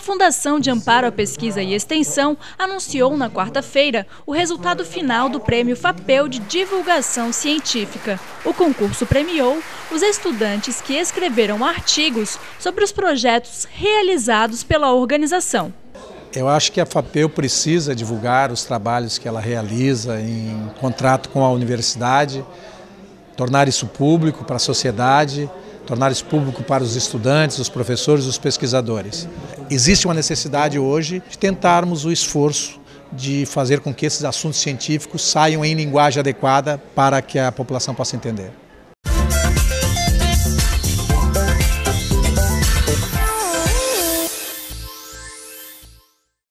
Fundação de Amparo à Pesquisa e Extensão anunciou na quarta-feira o resultado final do Prêmio FAPEL de Divulgação Científica. O concurso premiou os estudantes que escreveram artigos sobre os projetos realizados pela organização. Eu acho que a FAPEL precisa divulgar os trabalhos que ela realiza em contrato com a universidade, tornar isso público para a sociedade, tornar isso público para os estudantes, os professores, os pesquisadores. Existe uma necessidade hoje de tentarmos o esforço de fazer com que esses assuntos científicos saiam em linguagem adequada para que a população possa entender.